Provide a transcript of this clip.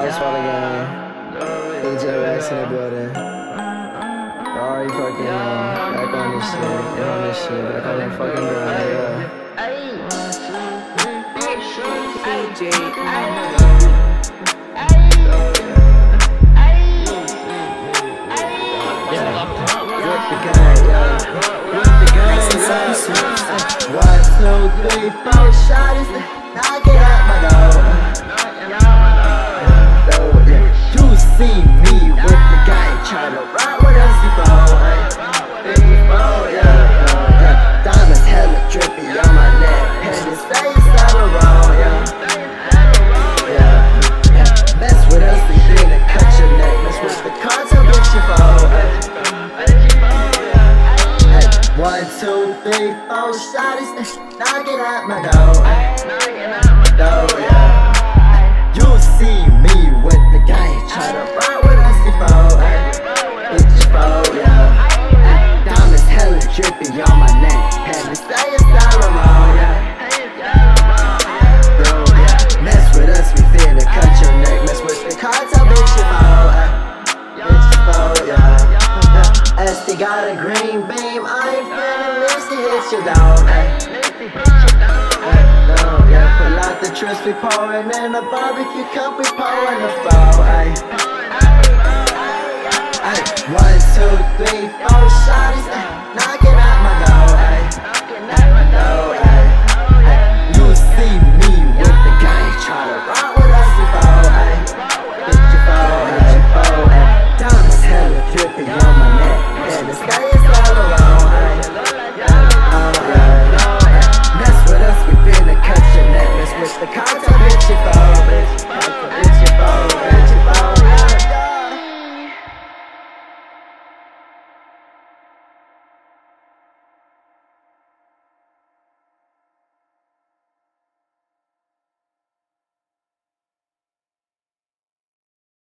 That's why the game. DJ Rex in the building. Already fucking um, back on this shit. Get on this shit. Back on that fucking grind, yeah. With the gang, yeah. With the gang, yeah. One, two, three, four, shots. Knock it out my three, four shotties, knock it out my door. my Door, yeah. You see me with the gang, try to ride with us before. Bitch, before, yeah. Diamonds hella drippy on my neck, and it's stay style around, yeah. Bro, yeah. Mess with us, we finna cut your neck. Mess with the cartel, bitch, you eh. Bitch, yeah. yeah. Got a green beam, hit you down. Eh? eh. No, yeah. Pull out the truss, we pouring in the barbecue cup, we pouring the fall. Ay. Ay. One, two, three, four shots, ay. Eh? knock